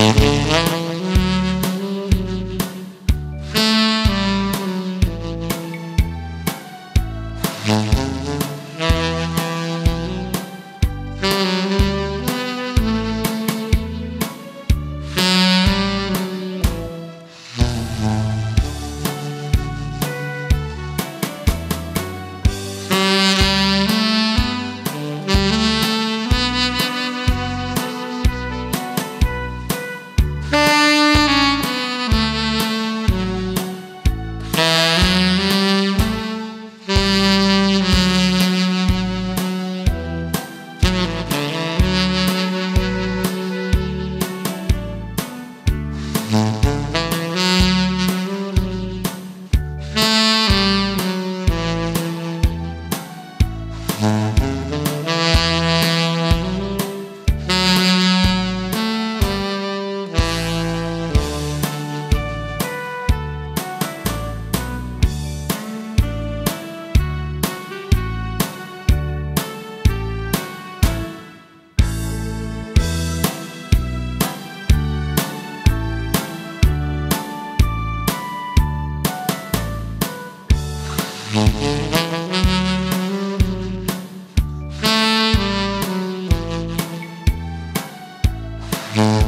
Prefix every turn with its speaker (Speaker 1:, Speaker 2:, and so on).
Speaker 1: Thank Mm-hmm.